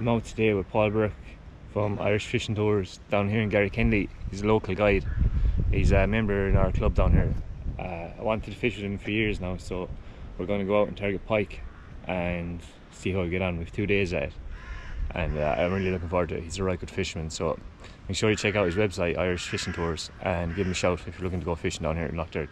I'm out today with Paul Bourke from Irish Fishing Tours down here in Garrykennedy. He's a local guide. He's a member in our club down here. Uh, I wanted to fish with him for years now, so we're going to go out and target pike and see how we get on. We've two days at it, and uh, I'm really looking forward to it. He's a right good fisherman, so make sure you check out his website, Irish Fishing Tours, and give him a shout if you're looking to go fishing down here in Lough Derg.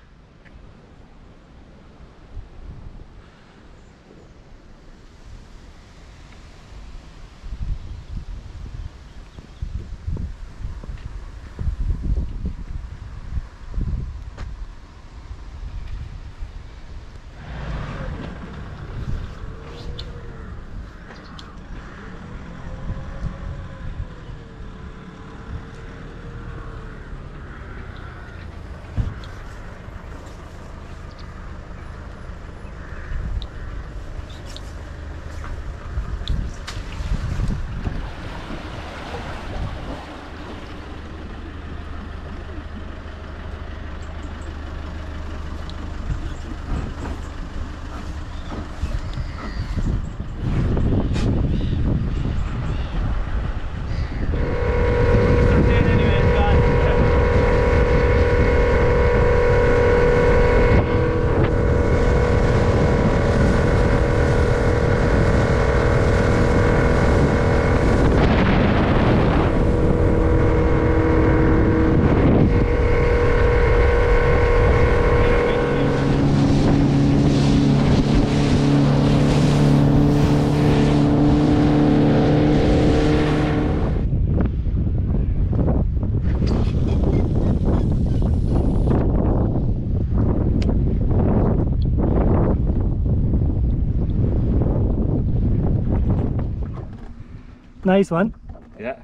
Nice one. Yeah.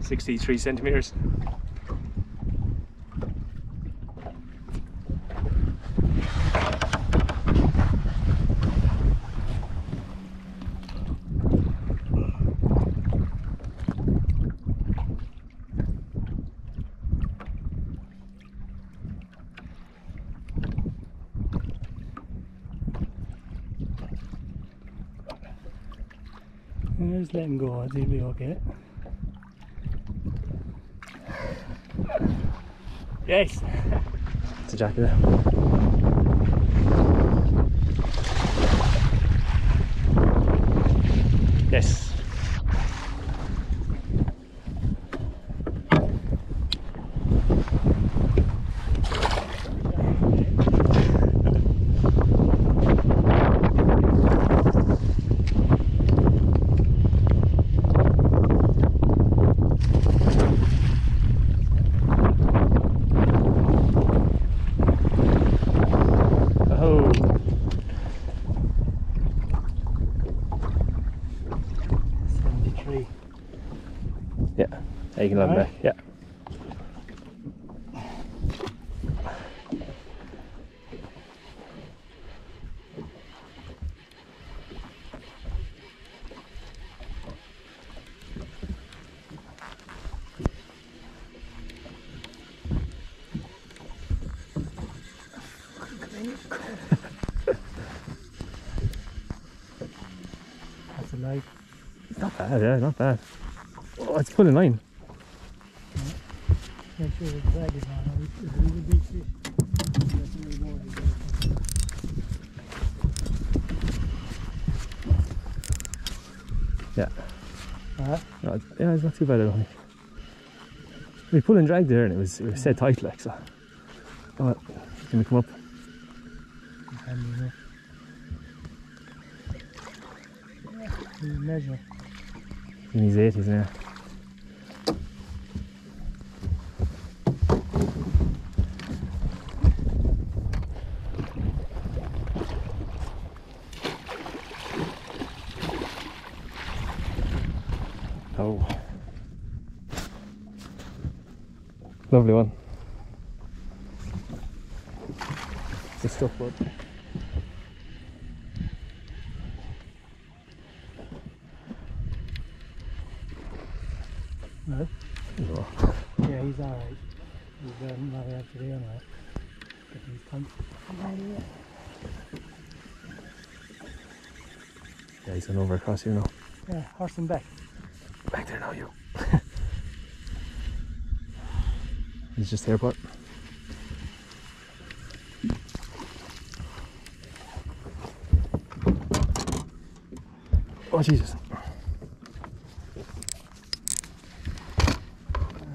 63 centimeters. Just let him go, I think be okay. Yes. It's a jacket there. Yes. Oh. Seventy-three. Yeah. Yeah, you can him Alright. Yeah. That's a light. Not bad, yeah, not bad. Oh, it's pulling line. Make sure the is on. It's a big fish. Definitely more than. Yeah. Alright. No, yeah, it's not too bad at all. We pull and drag there and it was, it was set tight like so. Oh, well, it's gonna come up. Handy enough. Yeah, we measure. In his 80s now. Oh. Lovely one. It's a stuff bud. No? Oh. Yeah, he's alright. He's um, not out today anyway. But he's come. Yeah, he's gone over across here now. Yeah, horse and back. Back there now, you. It's just the airport. Oh Jesus!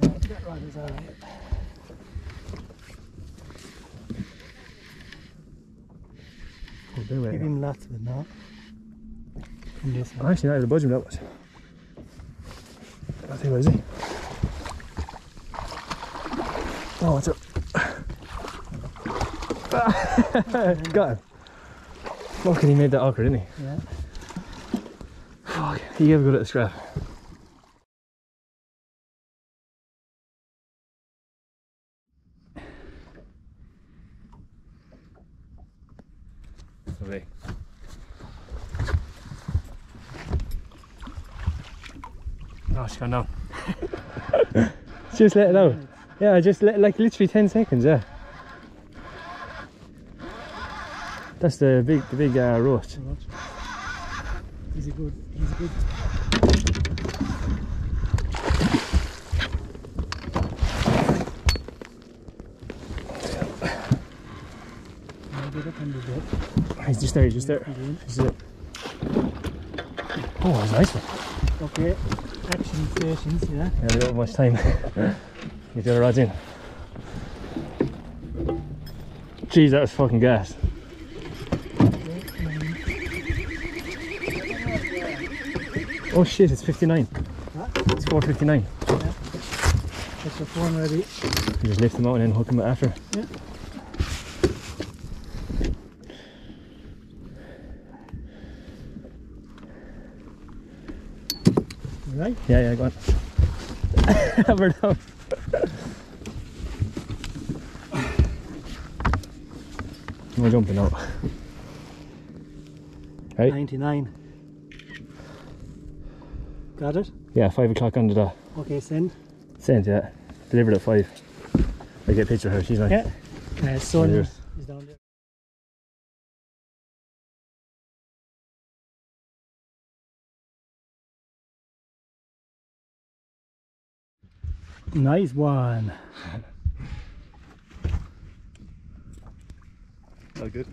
That rod is alright. Big way. Give him lots of it now. From this I'm one. actually not the budget that was. I'll tell you what is he? Oh, what's up? Got him. Fucking he made that awkward, didn't he? Yeah. Fuck, he gave a good little scrap. Lovely. Oh, she's gone down. just let it out. Yeah, just like literally 10 seconds, yeah. That's the big, the big uh, roast. He's a good, he's a good. Now get up on the bed. He's just there, he's just there. He's there. Oh, that's a nice one. Okay, action stations, yeah. Yeah, we don't have much time. Get the other rods in. Jeez, that was fucking gas. Oh shit, it's 59. Huh? It's 459. Get your phone ready. You just lift them out and then hook them after. Yeah. Right? Yeah, yeah, go on. We're down. We're jumping out. Right? 99. Got it? Yeah, 5 o'clock under the dot. Okay, send. Send, yeah. Delivered at 5. I get a picture of her, she's nice. Yeah. Uh, son is down there. Nice one. Oh, good.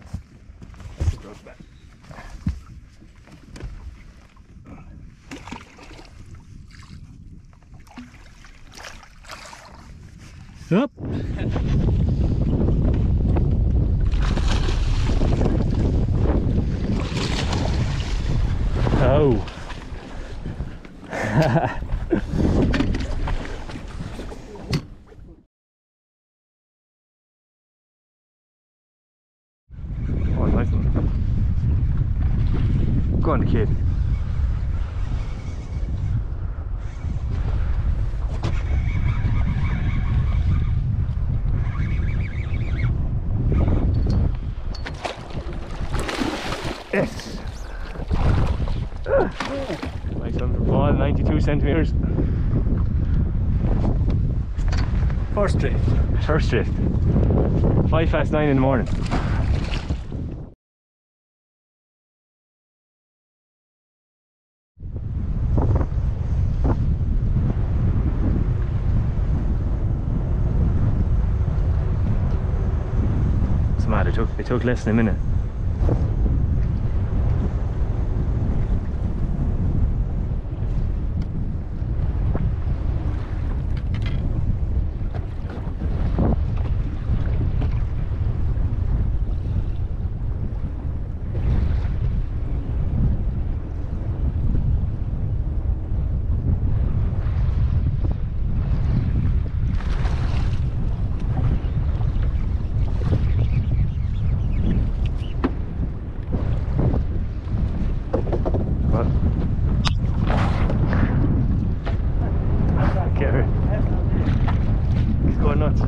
Up. Oh. oh, nice one. Go on, kid. Yes. Nice for ball, 92 centimetres. First drift. First drift. Five past nine in the morning. It's mad, it took, less than a minute. What? Get her. He's going nuts.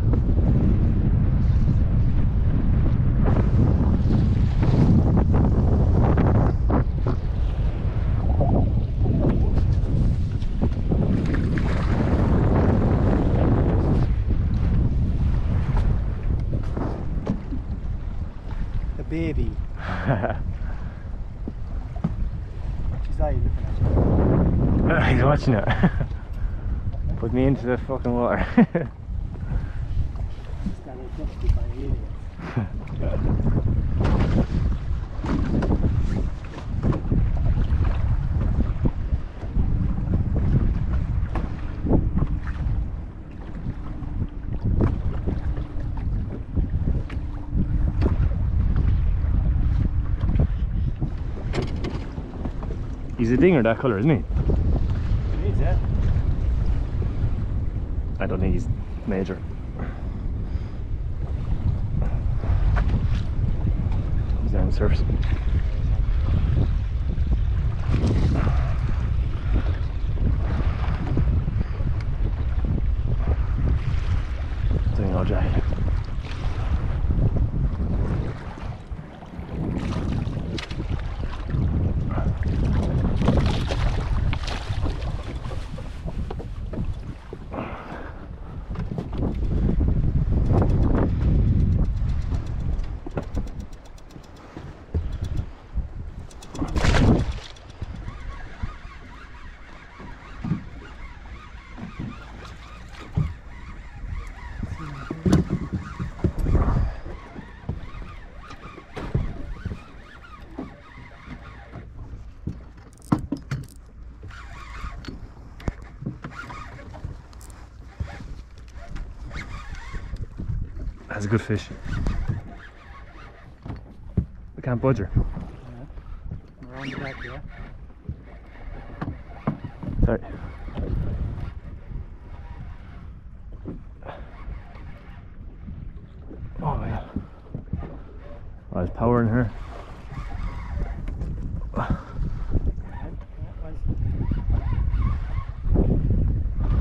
The baby. She's eye looking at you. He's watching it. Put me into the fucking water. Just got a justify idiot. He's a dinger that colour, isn't he? It is, yeah. I don't think he's major. He's down the surface. Doing all Jack. That's a good fish. I can't budge her. yeah. Back, yeah. Sorry. Oh yeah. Oh, there's power in her. Yeah, yeah, well.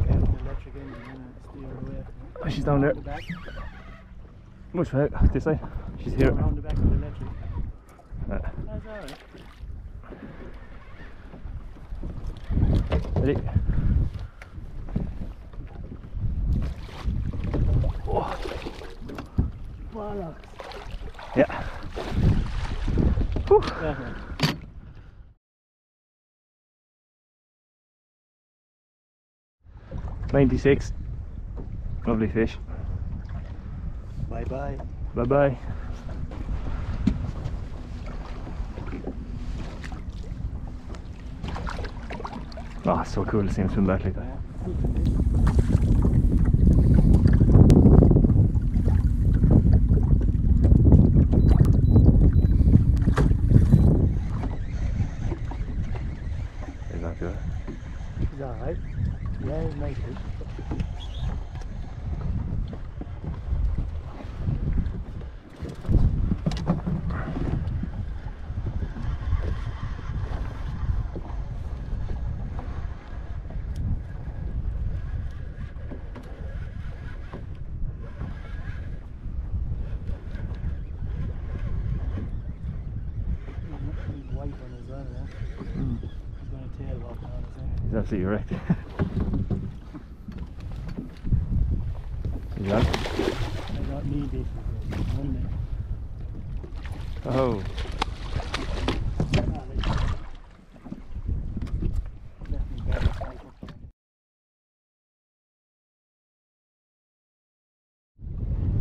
Get the electric engine and steer away. Oh, she's down there. Back. Which way? This way? She's here. Around the back of the electric. That's alright. ready? Oh, Bollocks. yeah. Whew. Ninety-six. Lovely fish. Bye bye. Bye bye. Oh, so cool to see him swim back like that. He's not good. He's alright. Yeah, he's nice. fish. He's- He's white one as well, yeah. He's got a tail walking on his head. He's absolutely right. you got? I don't need this. One. Oh, like- Definitely better cycle.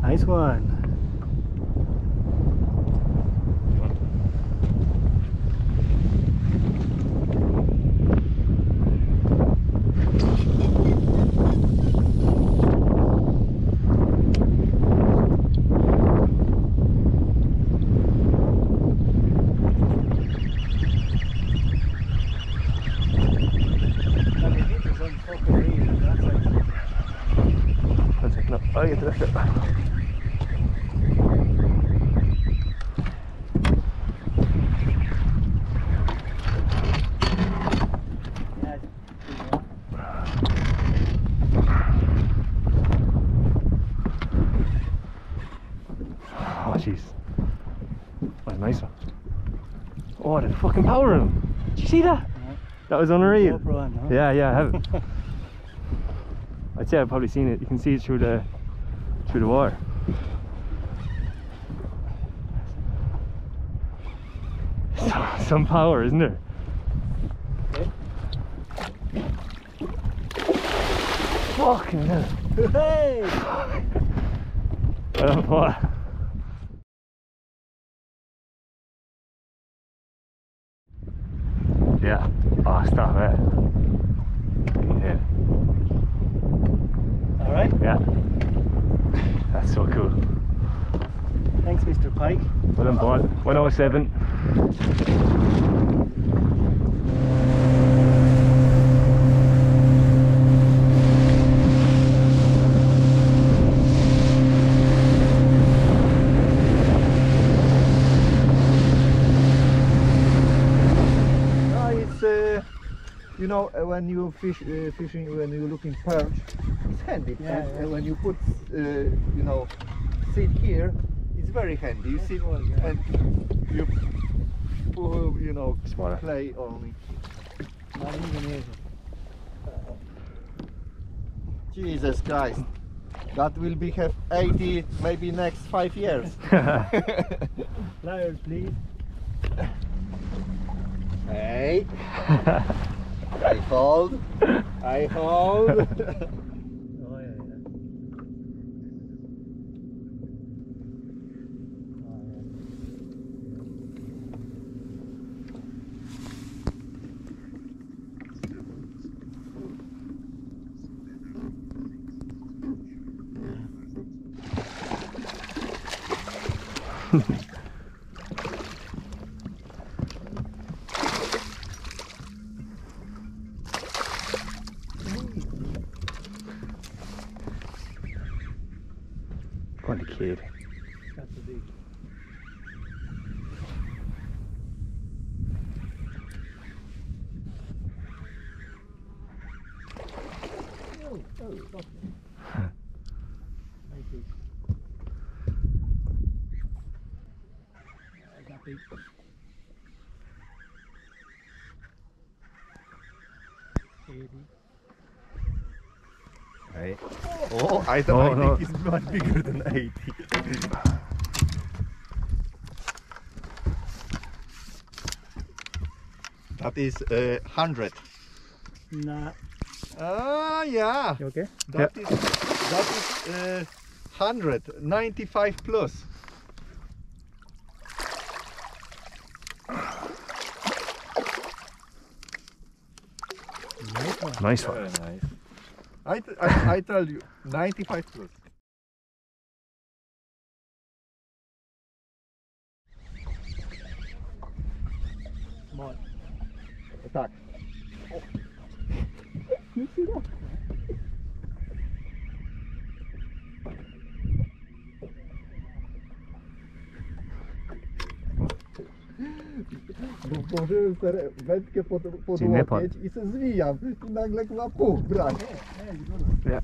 Nice one. fucking power room. Did you see that? No. That was unreal. No? Yeah, yeah, I haven't. I'd say I've probably seen it. You can see it through the through the water. Some power, isn't there? Okay. Fucking hell. Hey! I don't know Yeah. Oh, stop it. Yeah. All right. Yeah. That's so cool. Thanks, Mr. Pike. Well done, Paul. 107. No, it's uh, you know uh, when you fish uh, fishing when you looking perch, it's handy. Yeah, and, yeah. uh, when you put uh, you know sit here, it's very handy. You sit well, yeah. and you pull, you know Smaller. play only. Not even easy. Jesus Christ, that will be have 80 maybe next five years. Pliers, please. hey, I hold, I hold. Oh, oh, I, th- Oh, I no. think it's much bigger than 80. that is uh, 100. Nah. Ah, yeah. You okay? That is that is uh, 100, 95 plus. Nice one. Nice one. nice. I, t- I, I tell you, 95 plus. Small. Attack. You see that? Bo włożyłem sobie wędkę pod, pod Dzień dobry. łokieć i se zwijam. I nagle chyba pół brak. Yeah, you got it. Yeah.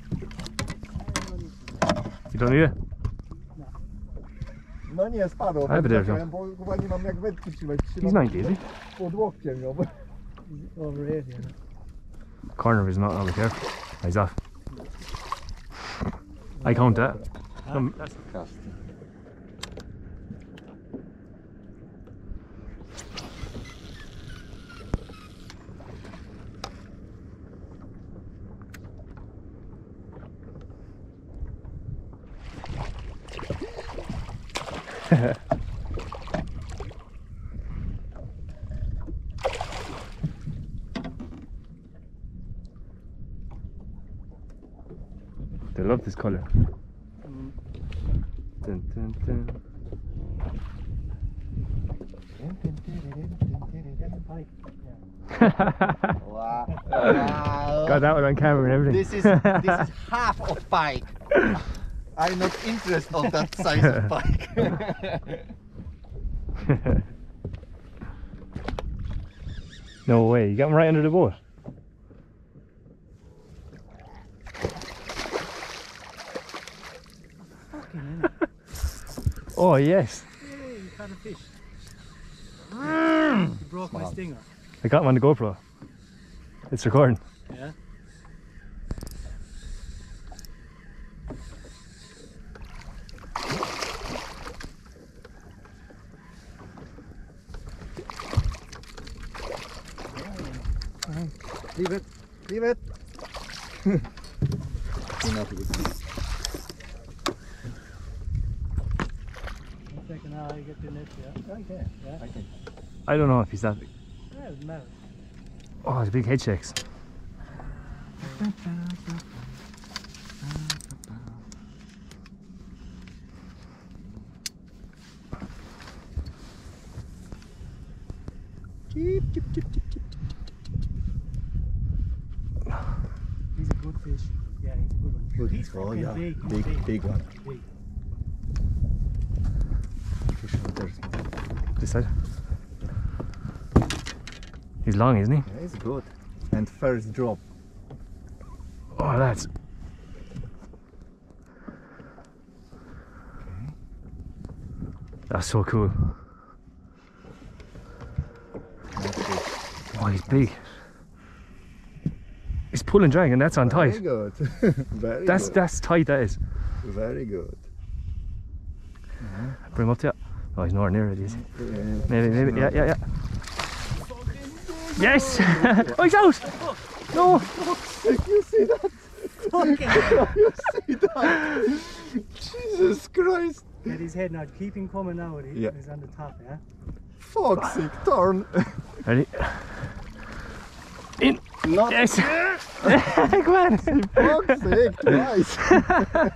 You don't need it? No nie, spadło. Ale wydaje się. Zacząłem, Bo chyba nie mam jak wędki trzymać. He's Trzymam 90, is he? pod łokciem ją. He's over 80. Yeah. Corner is not over here. He's off. I count that. Um, they love this colour. Dun, dun, dun. Wow. wow. Got that one on camera and everything. This is this is half of pike. I'm not interested of that size of pike. no way, you got him right under the boat. Fucking hell. Oh yes, Hey, you caught a fish. Mm. You broke my stinger. I got one on the GoPro. It's recording. Yeah. Leave it. Leave it. clean out of it. One second now, I get the net, yeah? Okay. Yeah? I can. I don't know if he's that big. Yeah, it doesn't matter. Oh, it's big head shakes. He's a good fish. Yeah, he's a good one. Good. He's oh yeah, big. big, big. big one. Big. Fish out there. This side. He's long, isn't he? Yeah, he's good. And first drop. Oh, that's. That's so cool. That's. Oh, he's big. He's pulling drag and that's on Very tight. good. Very That's good. that's tight. That is. Very good. Bring him up to you. Oh, he's nowhere near it. Is he? Yeah. Maybe, maybe. Yeah, yeah, yeah. Yes! oh, he's out! No! You see that? you see that? Jesus Christ! Get his head now. Keep him coming now. He, Yeah. He's on the top, yeah? Fuck's sake, turn. Ready? In! Not Yes! Come on! fuck's sake, twice. but,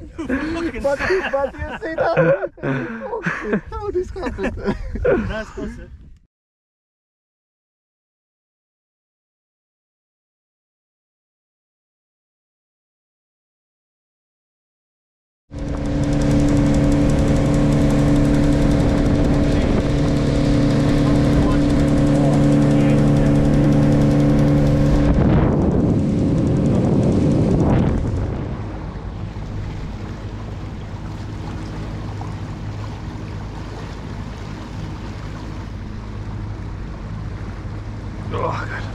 but you see that? Fuck's sake, how this happened? That's supposed to. Oh, God.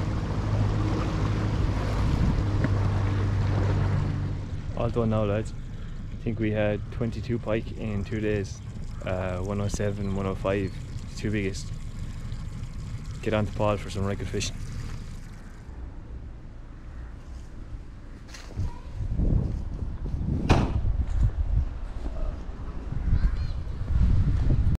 All done now, lads. I think we had 22 pike in two days. Uh, 107, 105, the two biggest. Get on to pod for some record fishing.